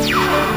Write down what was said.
you